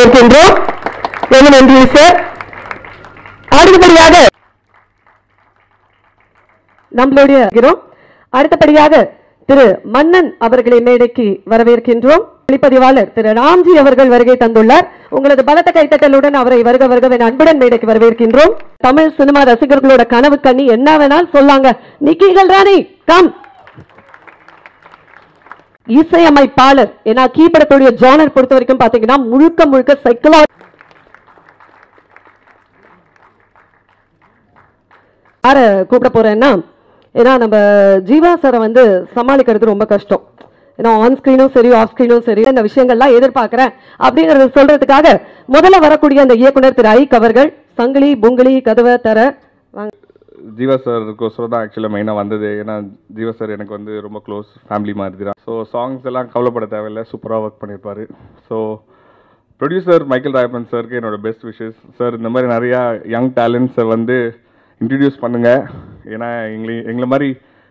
வரவேற்கின்றோம் ரொம்ப நன்றி சார் அடுத்தபடியாக நம்மளுடைய அடுத்தபடியாக திரு மன்னன் அவர்களை மேடைக்கு வரவேற்கின்றோம். ஒளிப்பதிவாளர் திரு ராம்ஜி அவர்கள் வருகை தந்துள்ளார். உங்களது பலத்த கைத்தட்டலுடன் அவரை வருக வருகவன் அன்புடன் மேடைக்கு வரவேற்கின்றோம். தமிழ் சினிமா ரசிகர்களோட கனவு கண்ணி என்ன வேணாலும் சொல்லாங்க. நிக்கிகள் ராணி கம் இசையமைப்பாளர். ஏன்னா கீபடத்துடைய ஜானர் பொறுத்த வரைக்கும் பாத்தீங்கன்னா முழுக்க முழுக்க சைக்கலா யார கூப்பிட போறேன்னா ஏன்னா நம்ம ஜீவா சாரை வந்து சமாளிக்கிறது ரொம்ப கஷ்டம். ஏன்னா ஆன் ஸ்கிரீனும் சரி ஆஃப் ஸ்கிரீனும் சரி இந்த விஷயங்கள்லாம் எதிர்பார்க்கிறேன். அப்படிங்கறத சொல்றதுக்காக முதல்ல வரக்கூடிய அந்த இயக்குனர் திரு ஐக் அவர்கள் சங்கிலி புங்கிலி கதவை தர வாங்க. ஜீவா சாருக்கோசரம் தான் ஆக்சுவலாக மெயினாக வந்தது. ஏன்னா ஜீவா சார் எனக்கு வந்து ரொம்ப க்ளோஸ் ஃபேமிலி மாதிரி தான் ஸோ சாங்ஸ் எல்லாம் கவலைப்பட தேவையில்லை. சூப்பராக ஒர்க் பண்ணியிருப்பார் ஸோ ப்ரொடியூசர் மைக்கேல் ராயப்பன் சாருக்கு என்னோட பெஸ்ட் விஷஸ் சார் இந்த மாதிரி நிறையா யங் டேலண்ட்ஸை வந்து இன்ட்ரடியூஸ் பண்ணுங்கள் ஏன்னா எங்களை எங்களை மாதிரி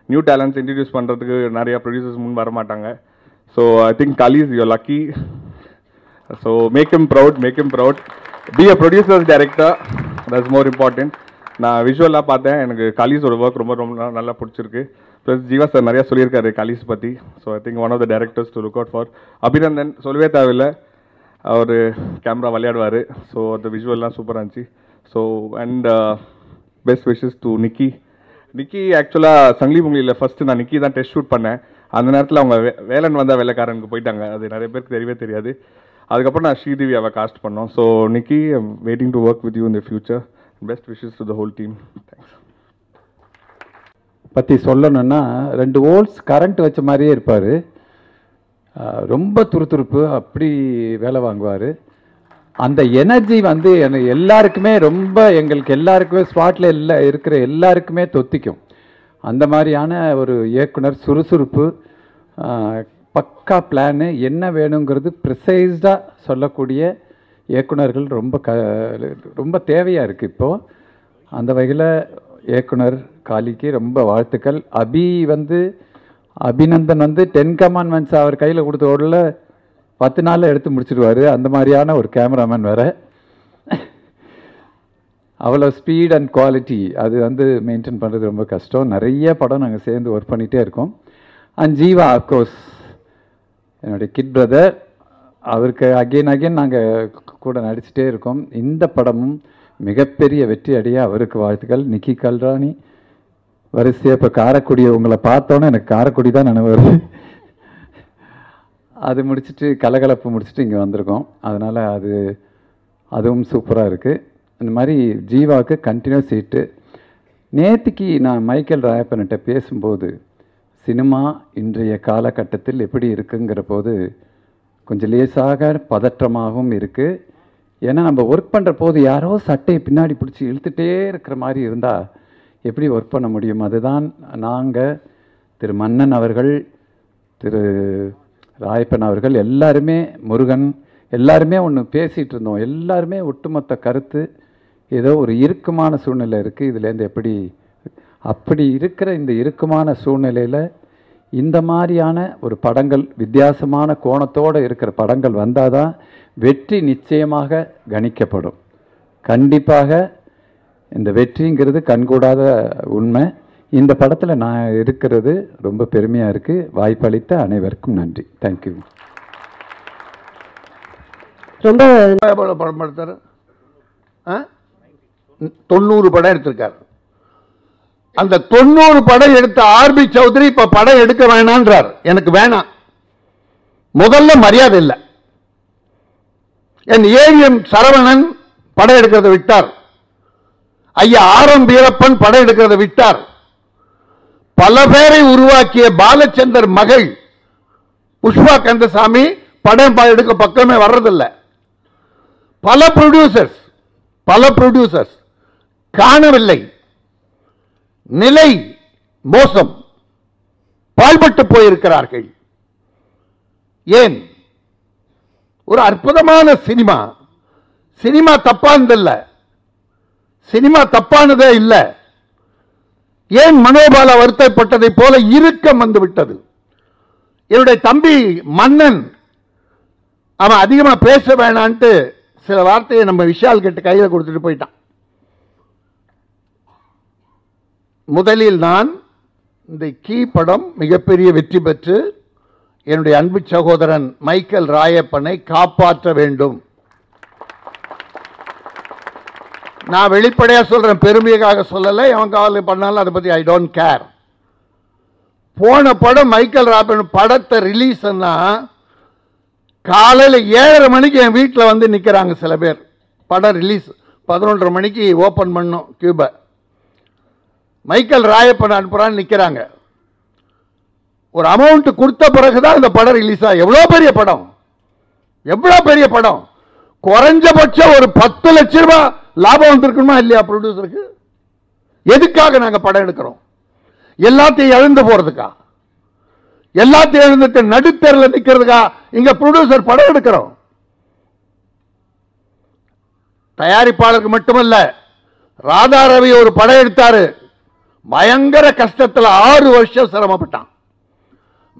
நியூ டேலண்ட்ஸ் இன்ட்ரடியூஸ் பண்ணுறதுக்கு நிறையா ப்ரொடியூசர்ஸ் முன் வர மாட்டாங்க. So I think கலீஸ் you lucky so make M proud make M proud be a producers director that's more important நான் விஷுவலாக பார்த்தேன். எனக்கு காலிஸோட ஒர்க் ரொம்ப ரொம்ப நல்லா பிடிச்சிருக்கு. ப்ளஸ் ஜீவா சார் நிறையா சொல்லியிருக்காரு காலிஸ் பற்றி so I think one of the directors to look out for Abhinandan சொல்லவே தேவையில்லை. அவர் கேமரா விளையாடுவார். ஸோ அந்த விஷுவல்லாம் சூப்பராக இருந்துச்சு. So and best wishes to Nikki Nikki ஆக்சுவலாக சங்கிலி பொங்கலியில் ஃபஸ்ட்டு நான் நிக்கி தான் டெஸ்ட் ஷூட் பண்ணேன். அந்த நேரத்தில் அவங்க வே- வேலன் வந்தால் வேலைக்காரனுக்கு போயிட்டாங்க. அது நிறைய பேருக்கு தெரியவே தெரியாது. அதுக்கப்புறம் நான் ஸ்ரீதேவி அவள் காஸ்ட் பண்ணோம். So Nikki waiting to work with you in the future best wishes to the whole team thanks பற்றி சொல்லணும்னா ரெண்டு ஓல்ஸ் கரண்ட் வச்ச மாதிரியே இருப்பார். ரொம்ப துருதுருப்பு அப்படி வேலை வாங்குவார். அந்த எனர்ஜி வந்து எனக்கு எல்லாருக்குமே ரொம்ப எங்களுக்கு எல்லாருக்குமே ஸ்பாட்டில் எல்லா இருக்கிற எல்லாருக்குமே தொத்திக்கும். அந்த மாதிரியான ஒரு இயக்குனர் சுறுசுறுப்பு பக்கா பிளானு என்ன வேணுங்கிறது ப்ரிசைஸ்டாக சொல்லக்கூடிய இயக்குனர்கள் ரொம்ப க ரொம்ப தேவையாக இருக்குது இப்போது அந்த வகையில் இயக்குனர் காளிக்கு ரொம்ப வாழ்த்துக்கள். அபி வந்து அபிநந்தன் வந்து டென் கமான்மெண்ட்ஸ் அவர் கையில் கொடுத்த உடல பத்து நாளில் எடுத்து முடிச்சிடுவார் அந்த மாதிரியான ஒரு கேமராமேன் வேற. அவ்வளோ ஸ்பீட் அண்ட் குவாலிட்டி. அது வந்து மெயின்டைன் பண்ணுறது ரொம்ப கஷ்டம். நிறைய படம் நாங்கள் சேர்ந்து ஒர்க் பண்ணிகிட்டே இருக்கோம். அண்ட் ஜீவா அஃப்கோர்ஸ் என்னுடைய கிட் பிரதர் அவருக்கு அகைன் அகைன் நாங்கள் கூட நடிச்சுட்டே இருக்கோம். இந்த படமும் மிகப்பெரிய வெற்றி அடியாக அவருக்கு வாழ்த்துக்கள். நிக்கி கல்ராணி வரிசையாக இப்போ காரக்குடி உங்களை பார்த்தோன்னே எனக்கு காரைக்குடி தான் நினைவு வருது. அது முடிச்சுட்டு கலகலப்பு முடிச்சுட்டு இங்கே வந்திருக்கோம். அதனால் அது அதுவும் சூப்பராக இருக்குது இந்த மாதிரி ஜீவாவுக்கு கண்டினியூஸ் சீட்டு நேற்றுக்கு நான் மைக்கேல் ராயப்பன்கிட்ட பேசும்போது சினிமா இன்றைய காலகட்டத்தில் எப்படி இருக்குங்கிற போது கொஞ்சம் லேசாக பதற்றமாகவும் இருக்குது ஏன்னா நம்ம ஒர்க் பண்ணுற போது யாரோ சட்டையை பின்னாடி பிடிச்சி இழுத்துட்டே இருக்கிற மாதிரி இருந்தால் எப்படி ஒர்க் பண்ண முடியும்? அதுதான் நாங்கள் திரு மன்னன் அவர்கள் திரு ராயப்பன் அவர்கள் எல்லாருமே முருகன் எல்லாருமே ஒன்று பேசிகிட்டு இருந்தோம். எல்லாருமே ஒட்டுமொத்த கருத்து ஏதோ ஒரு இறுக்கமான சூழ்நிலை இருக்குது இதுலேருந்து எப்படி அப்படி இருக்கிற இந்த இறுக்கமான சூழ்நிலையில் இந்த மாதிரியான ஒரு படங்கள் வித்தியாசமான கோணத்தோடு இருக்கிற படங்கள் வந்தால் தான் வெற்றி நிச்சயமாக கணிக்கப்படும். கண்டிப்பாக இந்த வெற்றிங்கிறது கண்கூடாத உண்மை. இந்த படத்தில் நான் இருக்கிறது ரொம்ப பெருமையாக இருக்குது வாய்ப்பளித்த அனைவருக்கும் நன்றி. தேங்க்யூ ரொம்ப படம் எடுத்தாரு? ஆ? தொண்ணூறு படம் எடுத்திருக்காரு. அந்த தொண்ணூறு படம் எடுத்த ஆர்பி சௌத்ரி இப்ப படம் எடுக்க வேணான்றார். எனக்கு வேணாம். முதல்ல மரியாதை இல்லை. என் ஏவிஎம் சரவணன் படம் எடுக்கிறத விட்டார். ஐயா ஆர் எம் வீரப்பன் படம் எடுக்கிறத விட்டார். பல பேரை உருவாக்கிய பாலச்சந்தர் மகள் புஷ்பா கந்தசாமி படம் எடுக்க பக்கமே வர்றதில்லை. பல ப்ரொடியூசர்ஸ் பல ப்ரொடியூசர்ஸ் காணவில்லை. நிலை மோசம் பாழ்பட்டு போயிருக்கிறார்கள். ஏன்? ஒரு அற்புதமான சினிமா. சினிமா தப்பானதில்ல. சினிமா தப்பானதே இல்ல. ஏன் மனோபால வருத்தப்பட்டதை போல இறுக்கம் வந்து விட்டது என்னுடைய தம்பி மன்னன் அவன் அதிகமா பேச வேணான்ட்டு சில வார்த்தையை நம்ம விஷால் கிட்ட கையில் கொடுத்துட்டு போயிட்டான். முதலில் நான் இந்த கீ படம் மிகப்பெரிய வெற்றி பெற்று என்னுடைய அன்பு சகோதரன் மைக்கேல் ராயப்பனை காப்பாற்ற வேண்டும். நான் வெளிப்படையாக சொல்கிறேன் பெருமையாக சொல்லலை. எவன் காவல் பண்ணாலும் அதை பற்றி ஐ டோன்ட் கேர் போன படம் மைக்கேல் ராயப்பன் படத்தை ரிலீஸ்னா காலையில் ஏழரை மணிக்கு என் வீட்டில் வந்து நிற்கிறாங்க சில பேர். படம் ரிலீஸ் பதினொன்றரை மணிக்கு ஓப்பன் பண்ணோம் கியூபை மைக்கேல் ராயப்பன் அனுப்புறான்னு நிற்கிறாங்க ஒரு அமௌண்ட் கொடுத்த பிறகு தான் இந்த படம் ரிலீஸ் ஆகும் எவ்வளோ பெரிய படம்? எவ்வளோ பெரிய படம்? குறைஞ்சபட்சம் ஒரு பத்து லட்ச ரூபா லாபம் வந்துருக்குமா இல்லையா ப்ரொடியூசருக்கு எதுக்காக நாங்கள் படம் எடுக்கிறோம்? எல்லாத்தையும் எழுந்து போறதுக்கா? எல்லாத்தையும் எழுந்துட்டு நடுத்தரில் நிற்கிறதுக்கா இங்க ப்ரொடியூசர் படம் எடுக்கிறோம்? தயாரிப்பாளருக்கு மட்டுமல்ல ராதா ரவி ஒரு படம் எடுத்தாரு. பயங்கர கஷ்டத்தில் ஆறு வருஷம் சிரமப்பட்டான்.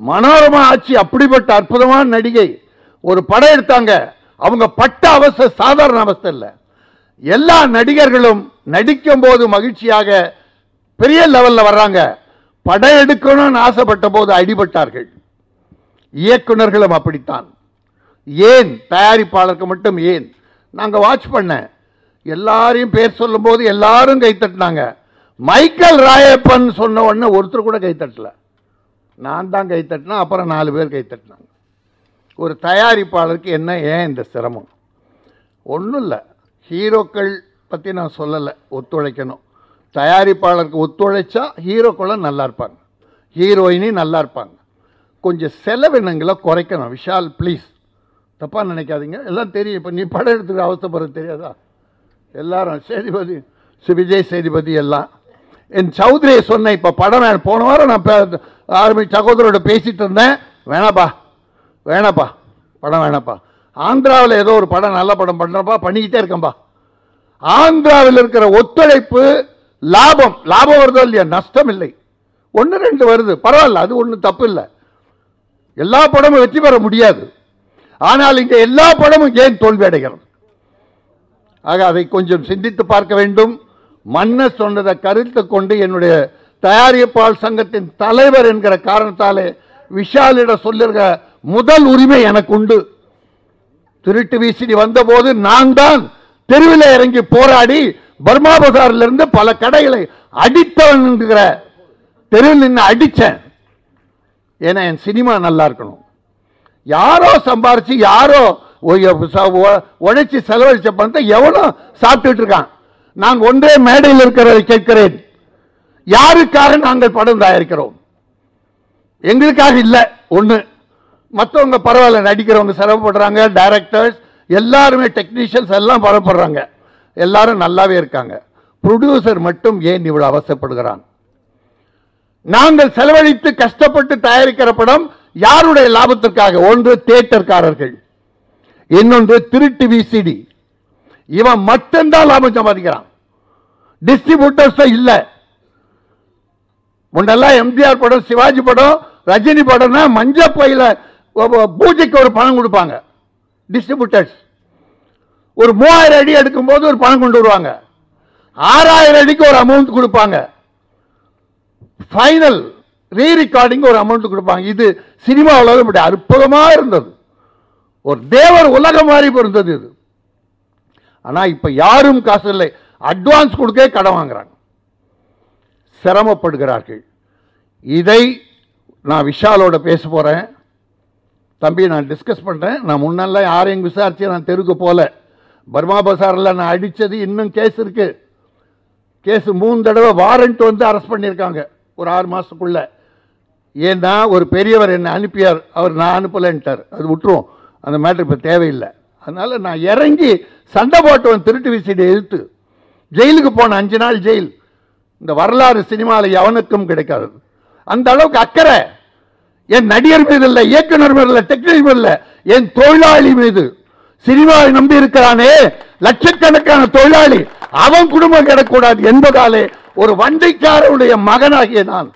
மனோரமா ஆட்சி அப்படிப்பட்ட அற்புதமான நடிகை. ஒரு படம் எடுத்தாங்க. அவங்க பட்ட அவஸ்தை சாதாரண அவஸ்தை இல்லை. எல்லா நடிகர்களும் நடிக்கும் போது மகிழ்ச்சியாக பெரிய லெவலில் வர்றாங்க. படம் எடுக்கணும்னு ஆசைப்பட்ட போது அடிபட்டார்கள். இயக்குனர்களும் அப்படித்தான். ஏன்? தயாரிப்பாளருக்கு மட்டும் ஏன்? நாங்கள் வாட்ச் பண்ண எல்லாரையும் பேர் சொல்லும்போது எல்லாரும் கை தட்டினாங்க. மைக்கேல் ராயப்பன் சொன்ன உடனே ஒருத்தர் கூட கைத்தட்டல நான் தான் கைத்தட்டினா அப்புறம் நாலு பேர் கை தட்டினாங்க. ஒரு தயாரிப்பாளருக்கு என்ன ஏன் இந்த சிரமம்? ஒன்றும் இல்லை. ஹீரோக்கள் பற்றி நான் சொல்லலை ஒத்துழைக்கணும். தயாரிப்பாளருக்கு ஒத்துழைச்சா ஹீரோக்களும் நல்லா இருப்பாங்க. ஹீரோயினி நல்லா இருப்பாங்க. கொஞ்சம் செலவினங்களை குறைக்கணும். விஷால் ப்ளீஸ். தப்பாக நினைக்காதீங்க. எல்லாம் தெரியும். இப்போ நீ படம் எடுத்துக்க அவசரப்படுறது தெரியாதா? எல்லாரும். சேதுபதி சி- விஜய் சேதுபதி எல்லாம். என் சௌத்ரியை சொன்னேன் இப்போ படம் போன வாரம் நான் ஆர்மி சகோதரோட பேசிகிட்டு இருந்தேன். வேணாப்பா வேணாப்பா படம் வேணாப்பா. ஆந்திராவில் ஏதோ ஒரு படம் நல்ல படம் பண்ணுறப்பா பண்ணிக்கிட்டே இருக்கேன்பா. ஆந்திராவில் இருக்கிற ஒத்துழைப்பு லாபம். லாபம் வருதோ இல்லையா? நஷ்டம் இல்லை. ஒன்று ரெண்டு வருது. பரவாயில்ல அது ஒன்றும் தப்பு இல்லை. எல்லா படமும் வெற்றி பெற முடியாது. ஆனால் இங்கே எல்லா படமும் ஏன் தோல்வி அடைகிறது ஆக அதை கொஞ்சம் சிந்தித்து பார்க்க வேண்டும். மன்ன சொன்னதை கருத்து கொண்டு என்னுடைய தயாரிப்பாளர் சங்கத்தின் தலைவர் என்கிற காரணத்தாலே விஷாலிடம் சொல்லுகிற முதல் உரிமை எனக்கு உண்டு. திருட்டு வீசினி வந்தபோது நான் தான் தெருவில் இறங்கி போராடி பர்மா பசாரில் இருந்து பல கடைகளை அடித்தவன் என்கிற தெருவில் நின்று அடித்தேன். ஏன்னா என் சினிமா நல்லா இருக்கணும். யாரோ சம்பாரிச்சு யாரோ உழைச்சி செலவழிச்ச பணத்தை எவனோ சாப்பிட்டுட்டு இருக்கான். நான் ஒன்றே மேடையில் இருக்கிறதை கேட்கிறேன். யாருக்காக நாங்கள் படம் தயாரிக்கிறோம்? எங்களுக்காக இல்லை ஒன்று மற்றவங்க பரவாயில்ல நடிக்கிறவங்க சிரமப்படுறாங்க டைரக்டர்ஸ் எல்லாருமே டெக்னீஷியன்ஸ் எல்லாம் பரப்படுறாங்க எல்லாரும் நல்லாவே இருக்காங்க. ப்ரொடியூசர் மட்டும் ஏன் இவ்வளவு அவசரப்படுகிறான் நாங்கள் செலவழித்து கஷ்டப்பட்டு தயாரிக்கிற படம் யாருடைய லாபத்திற்காக? ஒன்று தியேட்டர்காரர்கள் இன்னொன்று திருட்டு விசிடி இவன் மட்டும்தான் லாபம் சம்பாதிக்கிறான். டிஸ்ட்ரிபியூட்டர்ஸ் இல்லை. முன்னெல்லாம் எம்ஜிஆர் படம் சிவாஜி படம் ரஜினி படம்னா மஞ்ச பையில பூஜைக்கு ஒரு பணம் கொடுப்பாங்க. டிஸ்ட்ரிபியூட்டர்ஸ் ஒரு மூவாயிரம் அடி எடுக்கும்போது ஒரு பணம் கொண்டு வருவாங்க. ஆறாயிரம் அடிக்கு ஒரு அமௌண்ட் கொடுப்பாங்க. ஃபைனல் ரீ ரெக்கார்டிங் ஒரு அமௌண்ட் கொடுப்பாங்க. இது சினிமா உலகம் இப்படி அற்புதமாக இருந்தது. ஒரு தேவர் உலகம் மாதிரி இருந்தது இது. ஆனால் இப்போ யாரும் காசு இல்லை. அட்வான்ஸ் கொடுக்க கடன் வாங்குறாங்க. சிரமப்படுகிறார்கள். இதை நான் விஷாலோட பேச போகிறேன் தம்பி நான் டிஸ்கஸ் பண்ணுறேன் நான் முன்னெல்லாம் யாரையும் விசாரித்து நான் தெருக்கு போகல பர்மா பசாரில் நான் அடித்தது இன்னும் கேஸ் இருக்குது கேஸ் மூணு தடவை வாரண்ட் வந்து அரெஸ்ட் பண்ணியிருக்காங்க. ஒரு ஆறு மாதத்துக்குள்ளே ஏன்னா ஒரு பெரியவர் என்னை அனுப்பியார். அவர் நான் அனுப்பலைன்ட்டார். அது விட்டுருவோம் அந்த மேட்ரு இப்போ தேவையில்லை. அதனால் நான் இறங்கி சண்டை போட்டவன் திருட்டு விசிடி எழுத்து ஜெயிலுக்கு போன அஞ்சு நாள் ஜெயில். இந்த வரலாறு சினிமாவில் எவனுக்கும் கிடைக்காது. அந்த அளவுக்கு அக்கறை என் நடிகர் மீது இல்லை இயக்குனர் மீது இல்லை டெக்னீஷியன் மீது இல்லை. என் தொழிலாளி மீது. சினிமாவை நம்பி இருக்கிறானே லட்சக்கணக்கான தொழிலாளி. அவன் குடும்பம் கிடக்கூடாது என்பதாலே ஒரு வண்டிக்காரருடைய மகனாகிய நான்.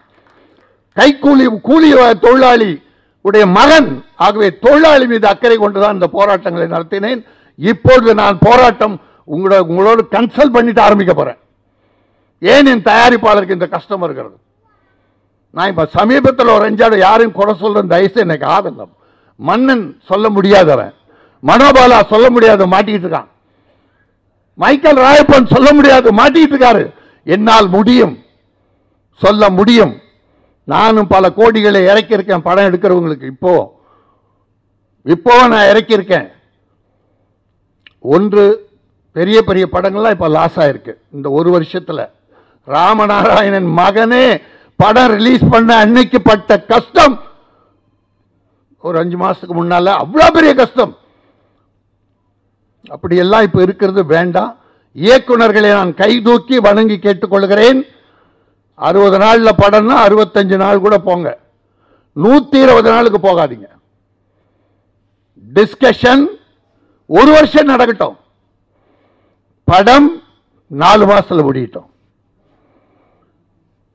கைக்கூலி கூலி தொழிலாளி உடைய மகன். ஆகவே தொழிலாளி மீது அக்கறை கொண்டுதான் இந்த போராட்டங்களை நடத்தினேன். இப்பொழுது நான் போராட்டம் உங்களோட உங்களோட கன்சல்ட் பண்ணிட்டு ஆரம்பிக்க போறேன். ஏன் என் தயாரிப்பாளருக்கு இந்த கஷ்டம் இருக்கிறது நான் இப்போ சமீபத்தில் ஒரு அஞ்சாடு யாரையும் குறை சொல்கிறேன் தயவுசு எனக்கு ஆதங்கம் மன்னன் சொல்ல முடியாதவன் மனோபாலா சொல்ல முடியாத மாட்டிக்கிட்டு இருக்கான். மைக்கேல் ராயப்பன் சொல்ல முடியாது மாட்டிக்கிட்டு இருக்காரு. என்னால் முடியும். சொல்ல முடியும். நானும் பல கோடிகளை இறக்கியிருக்கேன் படம் எடுக்கிறவங்களுக்கு இப்போ. இப்போ நான் இறக்கியிருக்கேன். ஒன்று பெரிய பெரிய படங்கள்லாம் இப்போ லாஸ் ஆகிருக்கு இந்த ஒரு வருஷத்தில். ராமநாராயணன் மகனே படம் ரிலீஸ் பண்ண அன்னைக்கு பட்ட கஷ்டம். ஒரு அஞ்சு மாதத்துக்கு முன்னால் அவ்வளோ பெரிய கஷ்டம். அப்படியெல்லாம் இப்போ இருக்கிறது வேண்டாம். இயக்குனர்களை நான் கை தூக்கி வணங்கி கேட்டுக்கொள்கிறேன். அறுபது நாளில் படம்னா அறுபத்தஞ்சு நாள் கூட போங்க. நூற்றி இருபது நாளுக்கு போகாதீங்க. டிஸ்கஷன் ஒரு வருஷம் நடக்கட்டும். படம் நாலு மாசத்துல முடியிட்டோம்.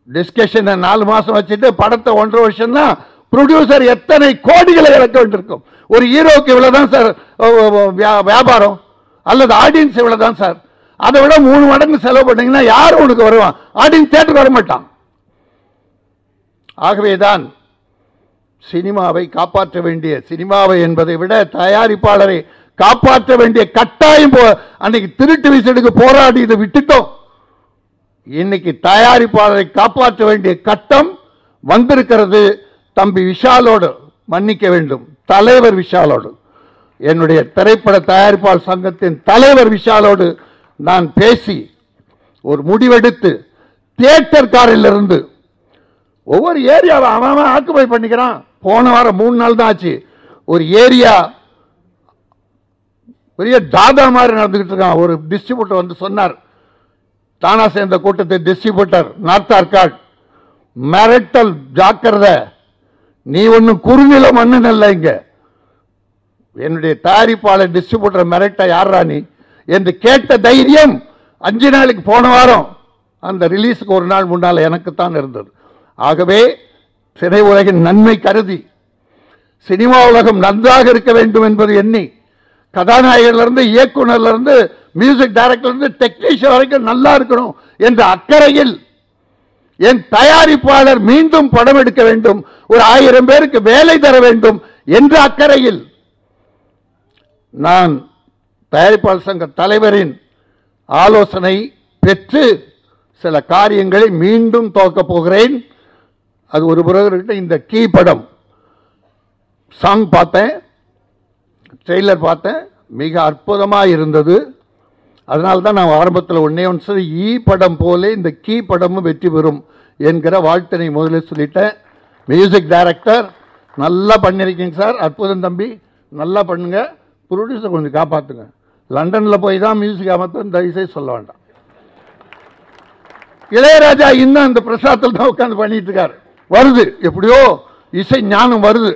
டிஸ்கஷனை நாலு மாசம் வச்சுட்டு படத்தை ஒன்றரை வருஷம் தான் ப்ரொடியூசர் எத்தனை கோடிகளை இறக்க வேண்டியிருக்கும்? ஒரு ஹீரோக்கு இவ்வளோதான் சார் வியாபாரம். அல்லது ஆடியன்ஸ் இவ்வளோதான் சார் அதை விட மூணு மடங்கு செலவு பண்ணீங்கன்னா யார் உனக்கு வருவான்? ஆடியன்ஸ் தேட்டருக்கு வர மாட்டான் ஆகவேதான் சினிமாவை காப்பாற்ற வேண்டிய சினிமாவை என்பதை விட தயாரிப்பாளரை காப்பாற்ற வேண்டிய கட்டாயம் போ- அன்னைக்கு திருட்டு விசடுக்கு போராடி இதை விட்டுட்டோம். இன்னைக்கு தயாரிப்பாளரை காப்பாற்ற வேண்டிய கட்டம் வந்திருக்கிறது. தம்பி விஷாலோடு மன்னிக்க வேண்டும். தலைவர் விஷாலோடு. என்னுடைய திரைப்பட தயாரிப்பாளர் சங்கத்தின் தலைவர் விஷாலோடு நான் பேசி ஒரு முடிவெடுத்து தியேட்டர் காரிலிருந்து ஒவ்வொரு ஏரியாவை அவன் ஆக்குபை பண்ணிக்கிறான். போன வாரம் மூணு நாள் தான் ஆச்சு. ஒரு ஏரியா பெரிய தாதா மாதிரி நடந்துகிட்டு இருக்கான். ஒரு டிஸ்ட்ரிபியூட்டர் வந்து சொன்னார். தானா சேர்ந்த கூட்டத்தை டிஸ்ட்ரிபியூட்டர் நார்த் ஆர்காட் மிரட்டல் ஜாக்கிரதை. நீ ஒன்றும் குறுநில மண்ணு இல்லை இங்க. என்னுடைய தயாரிப்பாளர் டிஸ்ட்ரிபியூட்டர் மிரட்ட யாரா நீ? என்று கேட்ட தைரியம் அஞ்சு நாளைக்கு போன வாரம். அந்த ரிலீஸுக்கு ஒரு நாள் முன்னால் எனக்குத்தான் இருந்தது. ஆகவே திரை உலகின் நன்மை கருதி சினிமா உலகம் நன்றாக இருக்க வேண்டும் என்பது எண்ணி கதாநாயகர்லேருந்து இயக்குனர்லேருந்து மியூசிக் டைரக்டர்லேருந்து டெக்னீஷியன் வரைக்கும் நல்லா இருக்கணும் என்ற அக்கறையில் என் தயாரிப்பாளர் மீண்டும் படம் எடுக்க வேண்டும் ஒரு ஆயிரம் பேருக்கு வேலை தர வேண்டும் என்ற அக்கறையில் நான் தயாரிப்பாளர் சங்க தலைவரின் ஆலோசனை பெற்று சில காரியங்களை மீண்டும் துவக்கப் போகிறேன். அது ஒரு பிறகு இந்த கீ படம். சாங் பார்த்தேன். ட்ரெய்லர் பார்த்தேன். மிக அற்புதமாக இருந்தது. அதனால தான் நான் ஆரம்பத்தில் ஒன்றே ஒன்று சொல்லி ஈ படம் போலே இந்த கீ படமும் வெற்றி பெறும் என்கிற வாழ்த்தினை முதல்ல சொல்லிட்டேன். மியூசிக் டைரக்டர் நல்லா பண்ணியிருக்கீங்க சார். அற்புதம் தம்பி. நல்லா பண்ணுங்க. ப்ரொடியூசர் கொஞ்சம் காப்பாற்றுங்க லண்டனில் போய் தான் மியூசிக் அமைத்தோம் தயவுசெய்து சொல்ல வேண்டாம். இளையராஜா இன்னும் அந்த பிரசாதத்தில் தான் உட்காந்து பண்ணிட்டு இருக்காரு வருது. எப்படியோ இசை ஞானம் வருது.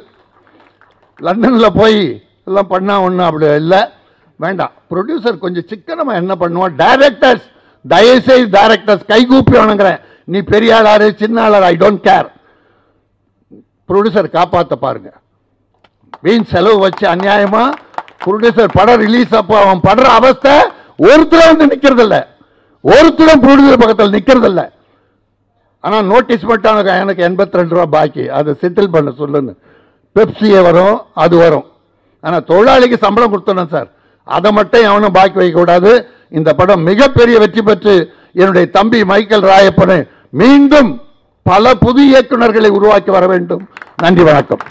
லண்டனில் போய் எல்லாம் பண்ணால் ஒன்றும் அப்படி இல்லை. வேண்டாம். ப்ரொடியூசர் கொஞ்சம் சிக்கனமாக என்ன பண்ணுவோம் டைரக்டர்ஸ் தயவுசெய்து டைரக்டர்ஸ் கைகூப்பி வணங்குறேன். நீ பெரிய ஆளாரு சின்ன ஆளாரு ஐ டோன்ட் கேர் ப்ரொடியூசர் காப்பாற்ற பாருங்க. வீண் செலவு வச்சு அநியாயமாக ப்ரொடியூசர் படம் ரிலீஸ் அப்போ அவன் படுற அவஸ்தை ஒருத்தரும் வந்து நிற்கிறதில்ல ஒருத்தரும் ப்ரொடியூசர் பக்கத்தில் நிற்கிறதில்ல ஆனால் நோட்டீஸ் மட்டும் எனக்கு- எனக்கு எண்பத்தி ரெண்டு ரூபா பாக்கி. அதை செட்டில் பண்ண சொல்லுங்க பெப்சியே வரும் அது வரும். ஆனால் தொழிலாளிக்கு சம்பளம் கொடுத்தணும் சார். அதை மட்டும் எவனும் பாக்கி வைக்கக்கூடாது இந்த படம் மிகப்பெரிய வெற்றி பெற்று என்னுடைய தம்பி மைக்கேல் ராயப்பனை மீண்டும் பல புது இயக்குனர்களை உருவாக்கி வர வேண்டும். நன்றி வணக்கம்.